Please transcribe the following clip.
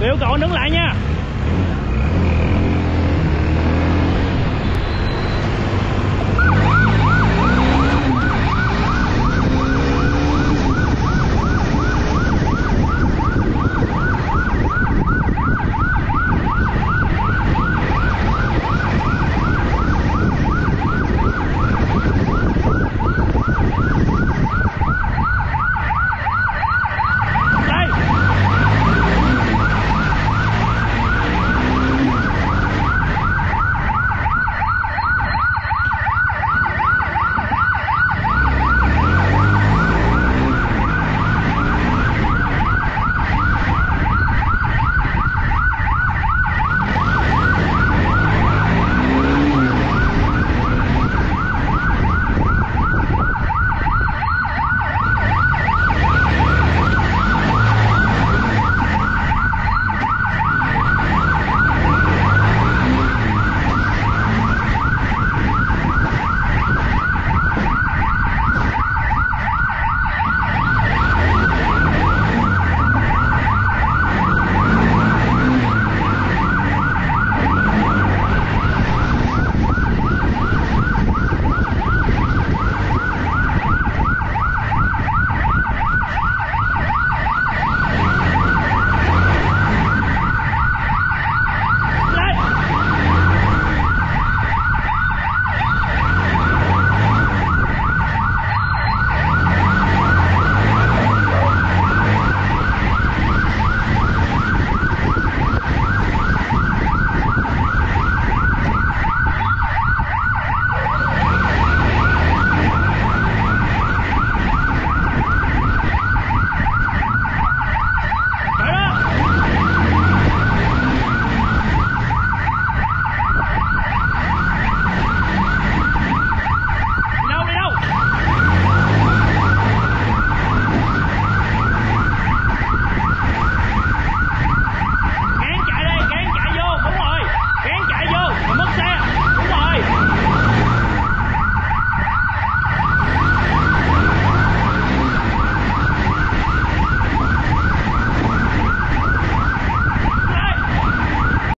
biểu cậu đứng lại nha.